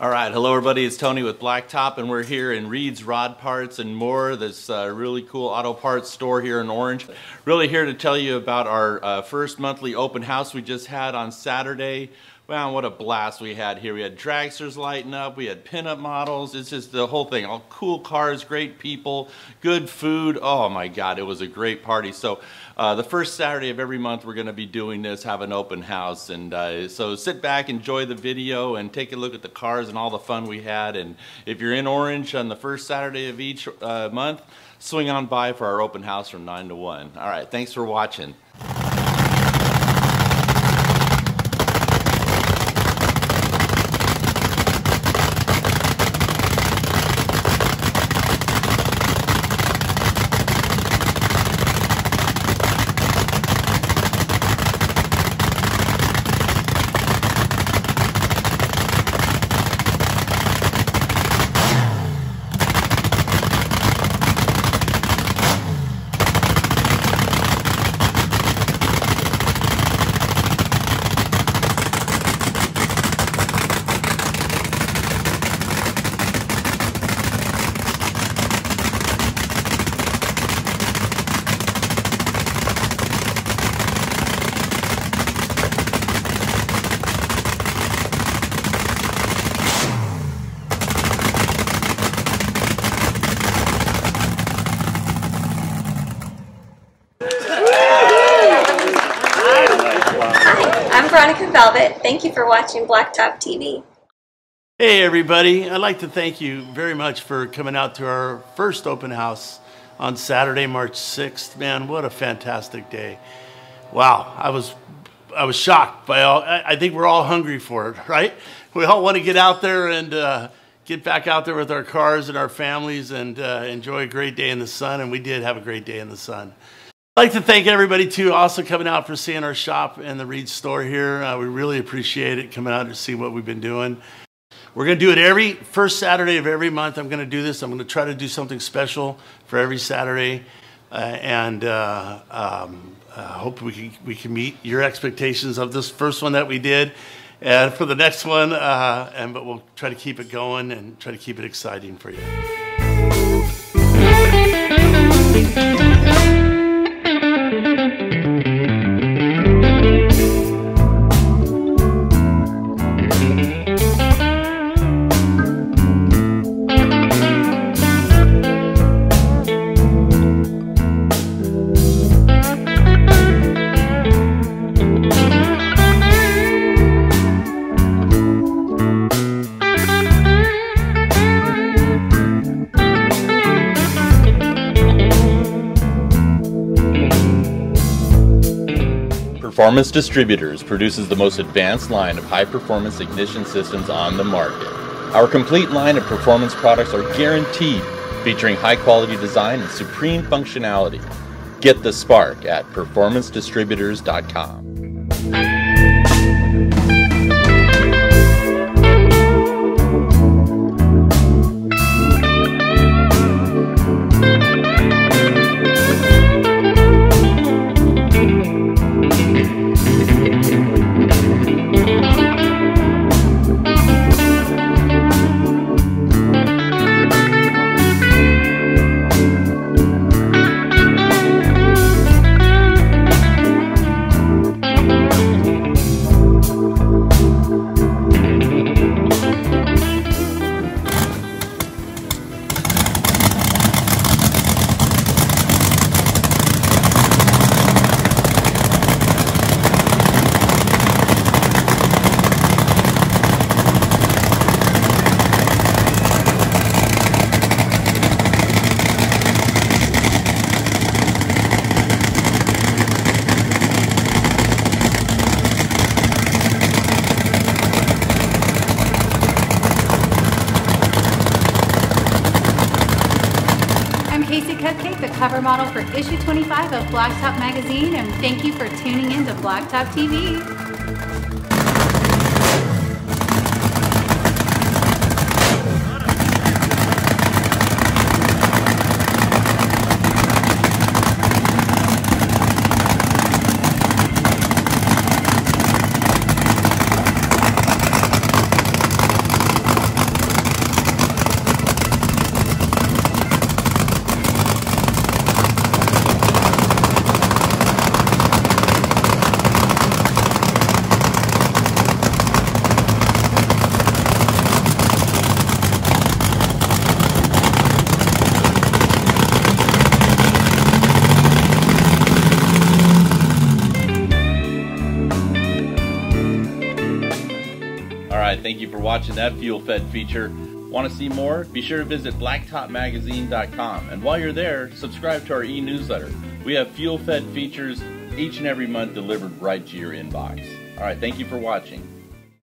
All right, hello everybody. It's Tony with Blacktop, and we're here in Reid's Rod Parts and More. This uh, really cool auto parts store here in Orange. Really here to tell you about our uh, first monthly open house we just had on Saturday. Wow, what a blast we had here. We had dragsters lighting up, we had pinup models. It's just the whole thing. All cool cars, great people, good food. Oh my God, it was a great party. So uh, the first Saturday of every month, we're going to be doing this, have an open house. And uh, so sit back, enjoy the video, and take a look at the cars and all the fun we had. And if you're in Orange on the first Saturday of each uh, month, swing on by for our open house from 9 to 1. All right, thanks for watching. I'm Veronica Velvet. Thank you for watching Blacktop TV. Hey, everybody. I'd like to thank you very much for coming out to our first open house on Saturday, March 6th. Man, what a fantastic day. Wow. I was, I was shocked by all, I, think we're all hungry for it, right? We all want to get out there and uh, get back out there with our cars and our families and uh, enjoy a great day in the sun. And we did have a great day in the sun. Like to thank everybody too, also coming out for seeing our shop and the Reid store here. Uh, we really appreciate it coming out to see what we've been doing. We're going to do it every first Saturday of every month. I'm going to do this. I'm going to try to do something special for every Saturday, uh, and uh, um, uh, hope we can we can meet your expectations of this first one that we did, and for the next one. Uh, and but we'll try to keep it going and try to keep it exciting for you. Performance Distributors produces the most advanced line of high performance ignition systems on the market. Our complete line of performance products are guaranteed, featuring high quality design and supreme functionality. Get the spark at performancedistributors.com. cover model for issue 25 of Blacktop Magazine, and thank you for tuning in to Blacktop TV. Thank you for watching that fuel fed feature. Want to see more? Be sure to visit blacktopmagazine.com. And while you're there, subscribe to our e newsletter. We have fuel fed features each and every month delivered right to your inbox. All right, thank you for watching.